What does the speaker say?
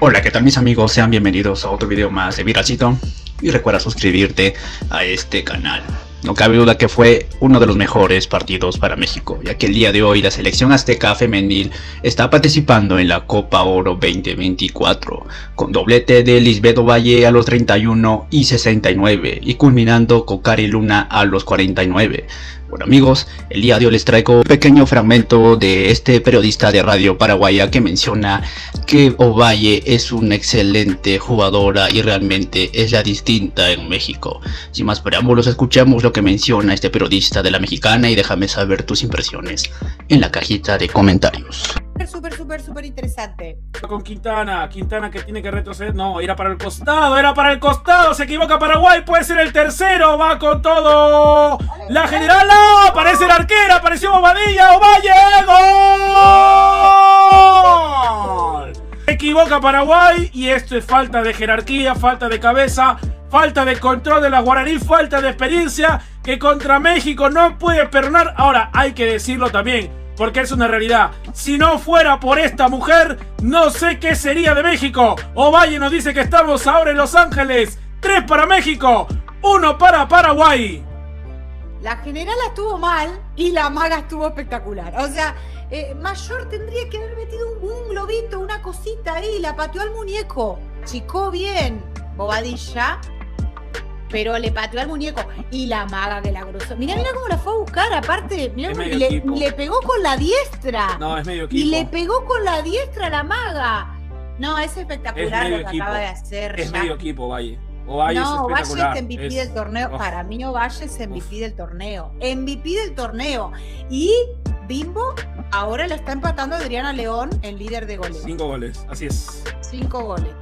Hola, ¿qué tal mis amigos? Sean bienvenidos a otro video más de Viracito y recuerda suscribirte a este canal. No cabe duda que fue uno de los mejores partidos para México, ya que el día de hoy la selección azteca femenil está participando en la Copa Oro 2024, con doblete de Lisbeth Valle a los 31 y 69 y culminando con Cari Luna a los 49. Bueno amigos, el día de hoy les traigo un pequeño fragmento de este periodista de radio paraguaya que menciona que Ovalle es una excelente jugadora y realmente es la distinta en México. Sin más preámbulos, escuchemos lo que menciona este periodista de la mexicana y déjame saber tus impresiones en la cajita de comentarios súper, súper, súper interesante. Con Quintana, Quintana que tiene que retroceder. No, era para el costado, era para el costado. Se equivoca Paraguay, puede ser el tercero. Va con todo. La general, aparece la arquera, apareció Bobadilla, Ovalle, gol. Se equivoca Paraguay y esto es falta de jerarquía, falta de cabeza. Falta de control de la guaraní, falta de experiencia que contra México no puede perdonar. Ahora, hay que decirlo también porque es una realidad. Si no fuera por esta mujer, no sé qué sería de México. Ovalle nos dice que estamos ahora en Los Ángeles. Tres para México, uno para Paraguay. La general estuvo mal y la maga estuvo espectacular. O sea, eh, Mayor tendría que haber metido un, globito, una cosita ahí, la pateó al muñeco. Chicó bien. Bobadilla pero le pateó al muñeco. Y la maga que la cruzó. Mirá, mira cómo la fue a buscar. Aparte, mirá, le, le, pegó con la diestra. No, es medio equipo. Y le pegó con la diestra a la maga. No, es espectacular lo que acaba de hacer. Es medio equipo, Valle. Ovalle no, Ovalle es MVP del torneo. Para mí, Ovalle es MVP del torneo. MVP del torneo. Y Bimbo ahora lo está empatando Adriana León, el líder de goles. Cinco goles, así es. Cinco goles.